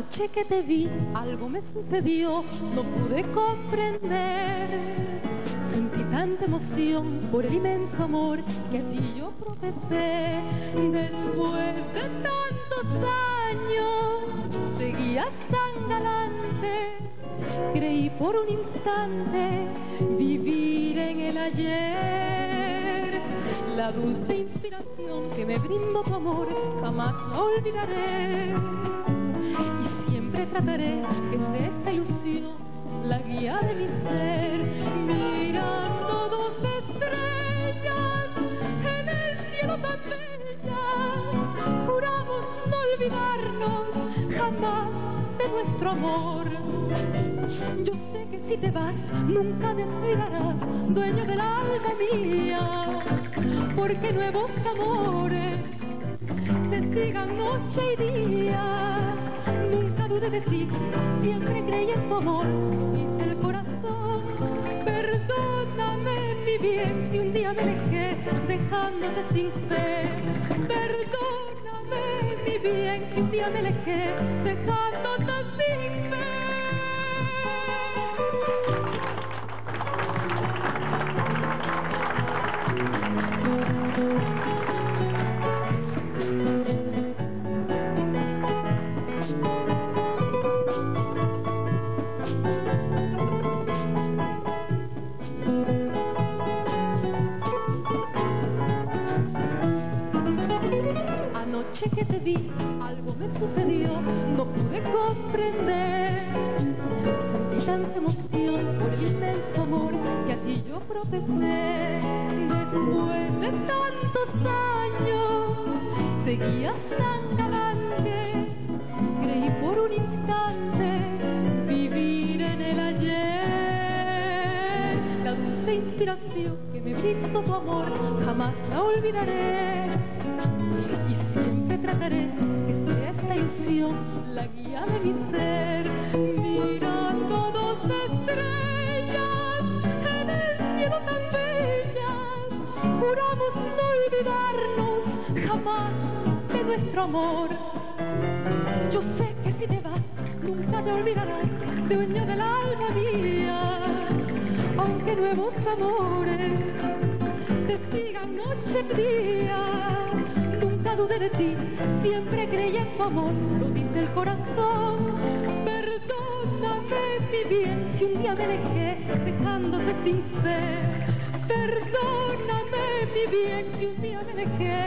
Anoche que te vi, algo me sucedió, no pude comprender. Sentí tanta emoción por el inmenso amor que a ti yo profesé. Después de tantos años, seguías tan galante. Creí por un instante vivir en el ayer. La dulce inspiración que me brindó tu amor jamás la olvidaré trataré que sea esta ilusión la guía de mi ser, mirando dos estrellas en el cielo tan bella, juramos no olvidarnos jamás de nuestro amor. Yo sé que si te vas nunca me olvidarás, dueño del alma mía, porque nuevos amores te sigan noche y día nunca dude de ti, siempre creí en tu amor, dice el corazón. Perdóname, mi bien, si un día me alejé dejándote sin fe. Perdóname, mi bien, si un día me alejé dejándote sin fe. Que te vi, algo me sucedió, no pude comprender. Sentí tanta emoción por el inmenso amor que a ti yo profesé. Después de tantos años, seguías tan galante, creí por un instante vivir en el ayer. La dulce inspiración que me brindó tu amor, jamás la olvidaré la guía de mi ser, mirando dos estrellas en el cielo tan bellas, juramos no olvidarnos jamás de nuestro amor. Yo sé que si te vas, nunca te olvidarás, dueño del alma mía, aunque nuevos amores te sigan noche y día dudé de ti, siempre creí en tu amor, lo dice el corazón. Perdóname, mi bien, si un día me alejé dejándote sin fe. Perdóname, mi bien, si un día me alejé